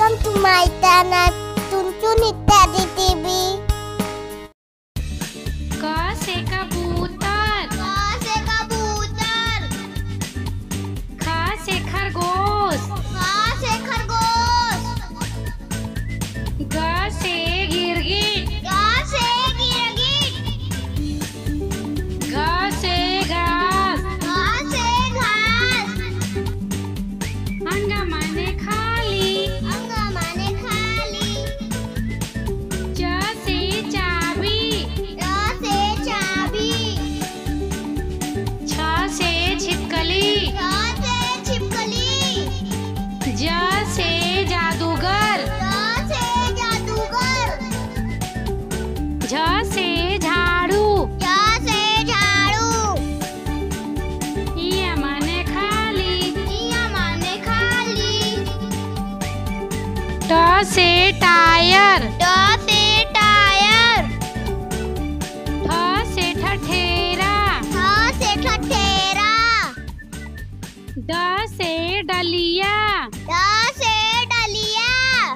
Welcome to my channel Tuntun से tyre. से tyre. ठ से ठठेरा। ठ से ठठेरा। ड से डलिया। ड से डलिया।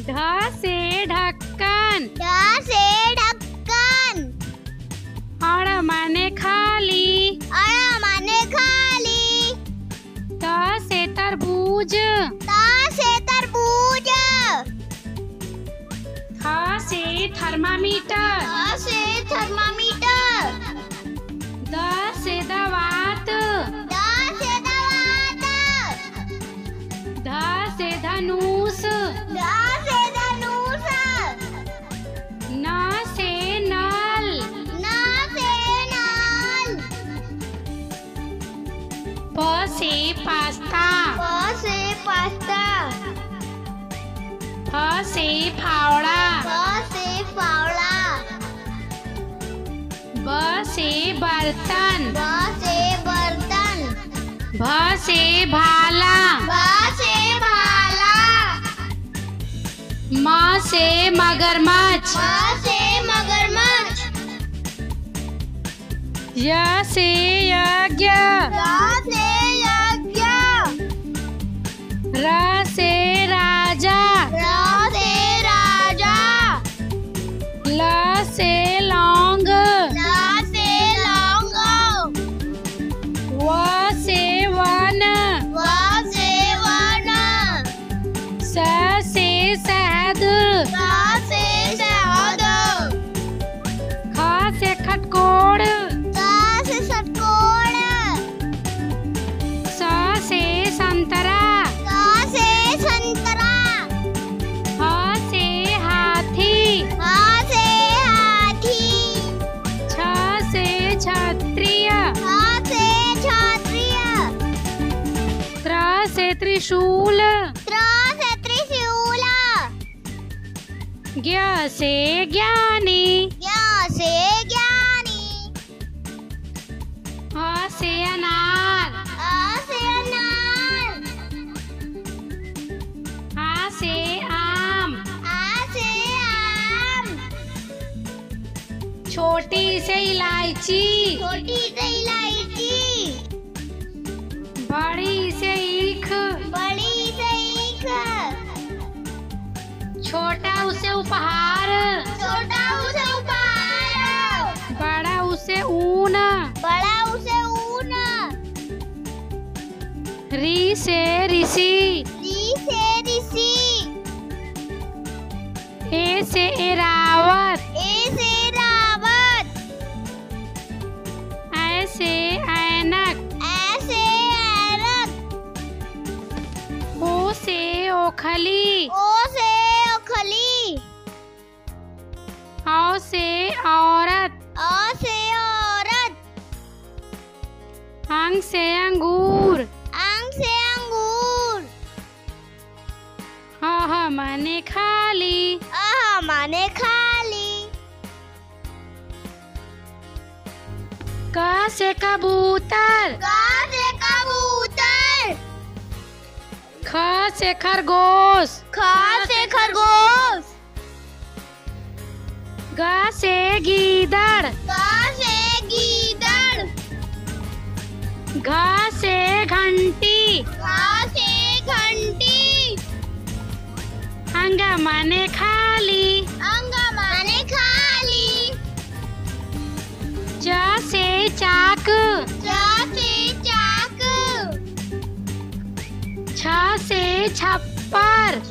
ढ से ढक्कन। ढ से ढक्कन। अड़ माने खाली। अड़ माने खाली। त से तरबूज। थर्मामीटर। से थर्मामीटर। द से दवात। द से दवात। ध से धनुष। ध से धनुष। न से नल। न से नल। प से पास्ता। प से पास्ता। फ से फ से बर्तन भ से भाला। ब से भाला। म से मगरमच्छ। म से मगरमच्छ। य से यज्ञ। र से यज्ञ। र त्रिशूल। त्र से त्रिशूल। ज्ञ से ज्ञानी। ज्ञ से ज्ञानी। ह से अनार। अ से अनार। आ से आम। आ से आम। छोटी से इलायची। छोटी से इलायची। बड़ी उपहार। छोटा उसे उपहार। बड़ा उसे ऊन। बड़ा उसे ऊन। री से ऋषि। री से ऋषि। ए से एरावत ए से रावत ऐ से ऐनक। ऐसे ऐरक ओ से ओखली। ओ औरत। अ से औरत। अंग से अंगूर। अंग से अंगूर। ह ह माने खाली। अह माने खाली। क से कबूतर। क से कबूतर। ख से खरगोश। ख से खरगोश। ग से गीदड़ ग से गीदड़ घ से घंटी। घ से घंटी। अंग माने खाली। अंग माने खाली। च से चाक। च से चाक। छ से छप्पर।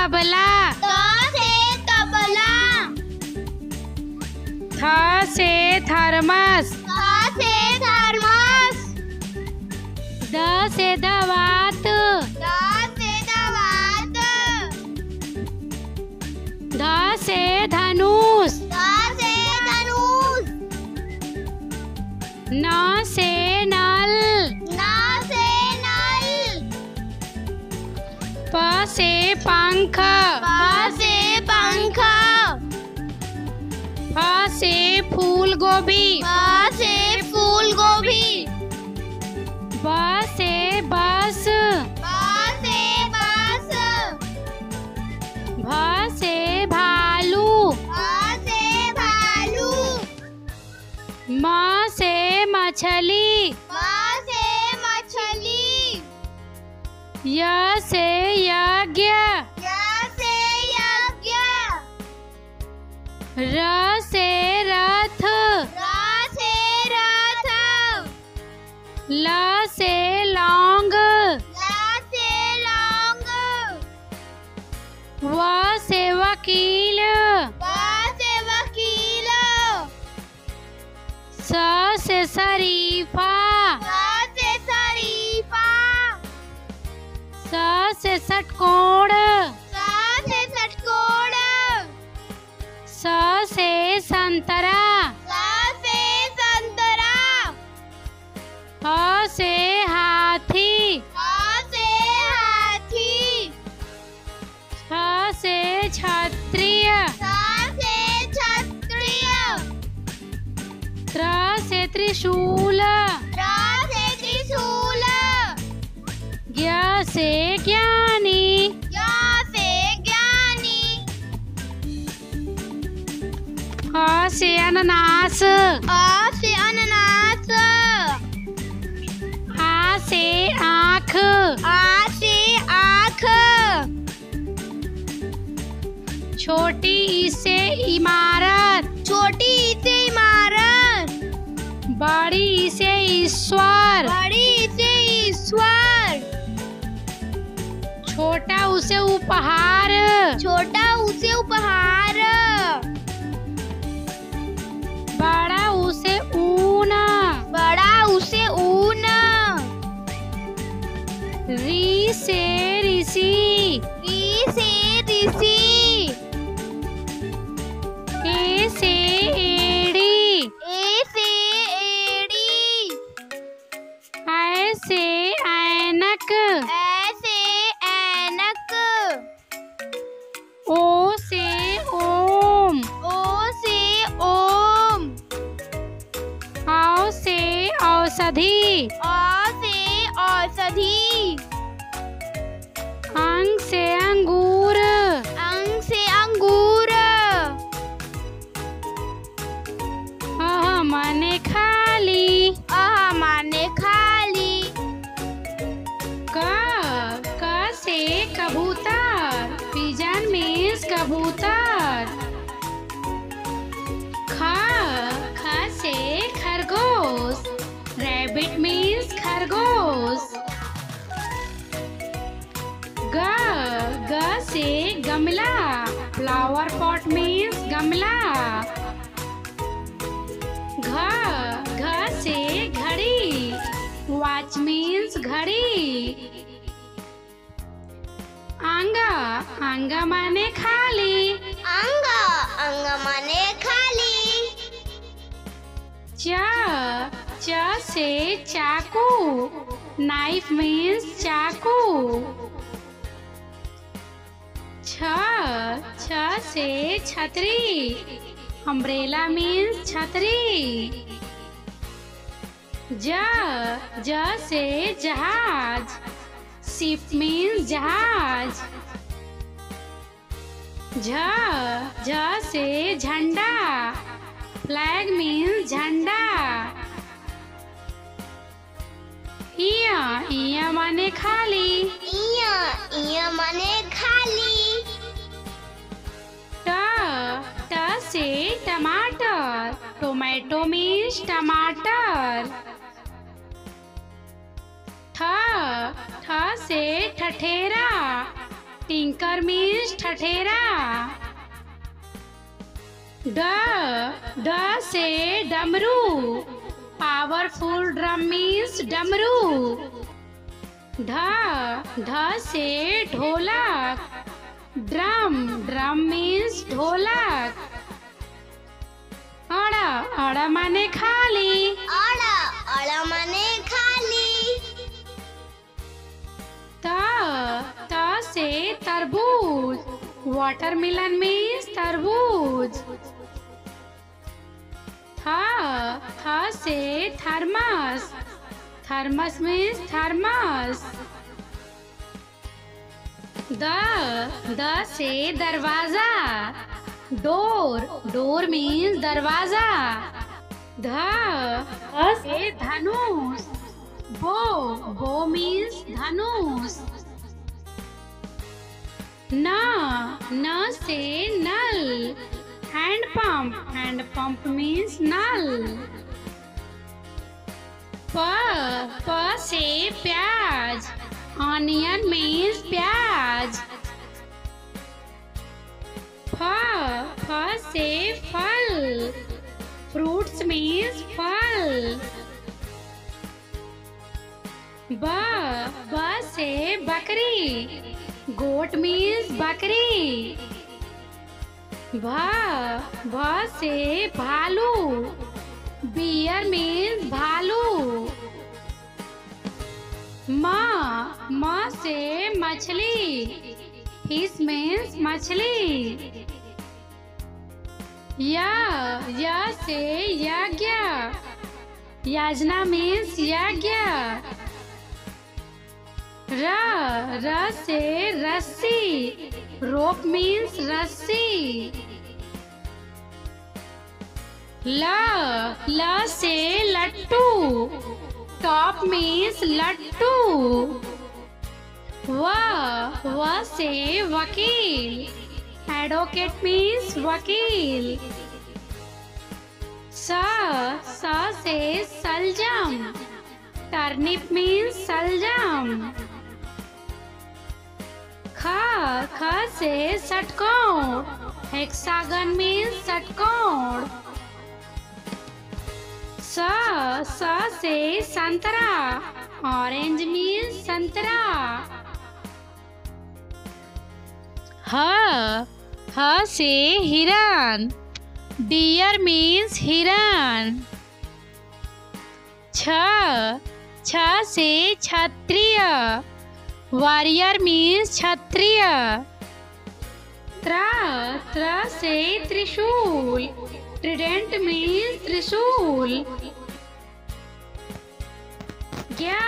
तबला। त से तबला थ से थर्मस। थ से थर्मस। द से दवात। प से पंख। प से पंख। फ से फूल गोभी। फ से फूल गोभी। ब से बस। ब से बस। भ से भालू। भ से भालू। म से मछली। से मछली। य से र से रथ। र से रथ। ल से लौंग। ल से लौंग। व से वकील। व से वकील। स से शरीफा। स से शरीफा। स से षटकोण। संतरा। से संतरा। ह से हाथी। ह से हाथी। छ से क्षत्रिय। से क्षत्रिय। त्र से त्रिशूल। र से त्रिशूल। ज्ञ से ज्ञानी। से अननास अ से अननास आ से आँख आ से आँख छोटी ई से इमारत छोटी ई से इमारत बड़ी ई से ईश्वर बड़ी ई से ईश्वर छोटा उसे उपहार छोटा उसे उपहार री से ऋषि री से ऋषि ए से एड़ी ए से एड़ी ऐ से ऐनक। ऐ से ऐनक। ओ से ओम। ओ से ओम। औ से औषधि। औ से औषधि। कबूतर। खा खा से खरगोश। रैबिट मीन्स खरगोश। गा गा से गमला। फ्लावर पॉट मीन्स गमला। घा घा से घड़ी। वॉच मीन्स घड़ी। आंगा आंगा माने खाली। अंग अंग माने खाली। च च से चाकू। नाइफ मीन्स चाकू। छ छ से छतरी। अम्ब्रेला मीन्स छतरी। ज ज से जहाज़। शिप मीन्स जहाज़ झ झ से झंडा. फ्लैग मीन्स झंडा. इया इया माने खाली. इया इया माने खाली. ट ट से टमाटर. टोमेटो मीन्स टमाटर. ठ से ठठेरा टिंकर मीन्स ठठेरा। ड ड से डमरू पावरफुल ड्रम मीन्स डमरू। ढ ढ से ढोलक ड्रम ड्रम मीन्स ढोलक। अड़ा अड़ा माने खाली। अड़ अड़ माने त त से तरबूज वाटरमेलन मीन्स तरबूज। थ थ से थर्मस थर्मस मीन्स थर्मस। द द से दरवाज़ा, डोर डोर मीन्स दरवाज़ा। ध ध से धनुष। बो बो मीन्स धनुष। न न से नल। Hand pump hand pump means नल। प प से प्याज। ऑनियन मीन्स प्याज। फ फ से फल। फ्रूट्स मीन्स फल। ब ब से बकरी, गोट मीन्स बकरी। भ भ से भालू, बियर मीन्स भालू। म म से मछली फ़िश मीन्स मछली। य य से यज्ञ, याजना मीन्स यज्ञ। र र से रस्सी। रोप मीन्स रस्सी। ल ल से लट्टू। टॉप मीन्स लट्टू। व व से वकील। एडवोकेट मीन्स वकील। स स से सलजम। टर्निप मीन्स सलजम। ख ख से षटकोण हेक्सागन मीन्स षटकोण स स से संतरा, ऑरेंज मीन्स संतरा। ह ह से हिरन डियर मीन्स हिरन। छ छ से क्षत्रिय। वॉरियर मीन्स क्षत्रिय त्र त्र से त्रिशूल ट्रिडेंट मीन्स त्रिशूल ज्ञा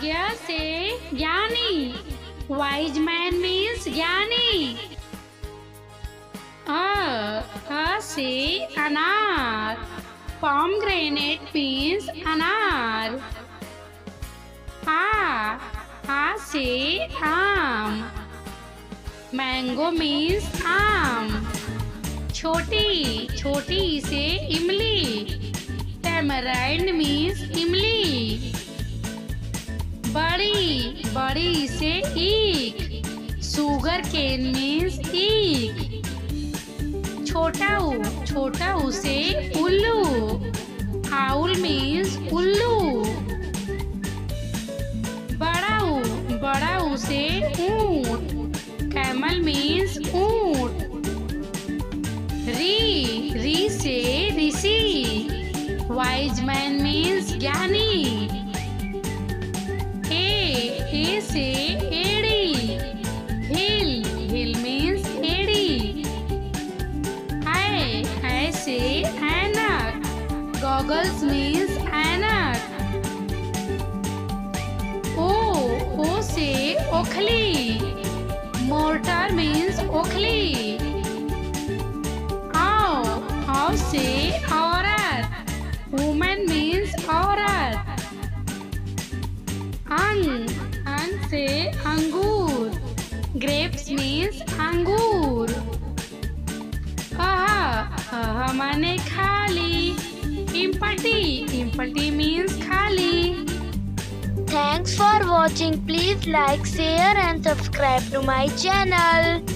ज्ञा से ज्ञानी वाइज मैन मीन्स ज्ञानी अ अ से अनार pomegranate means अनार आ आ से आम मैंगो मीन्स आम छोटी छोटी से इमली। टेमराइंड मीन्स इमली। बड़ी बड़ी से ईख। सुगर केन मीन्स ईख। छोटा छोटा ऊ से उल्लू। आउल मीन्स उल्लू। बड़ा उसे ऊँट। कैमल मीन्स ऊँट। री री से ऋषि। वाइज मैन मीन्स ज्ञानी। ए ए से अंगूर मैंने खाली इम्पटी इम्पटी मीन्स खाली thanks for watching please like share and subscribe to my channel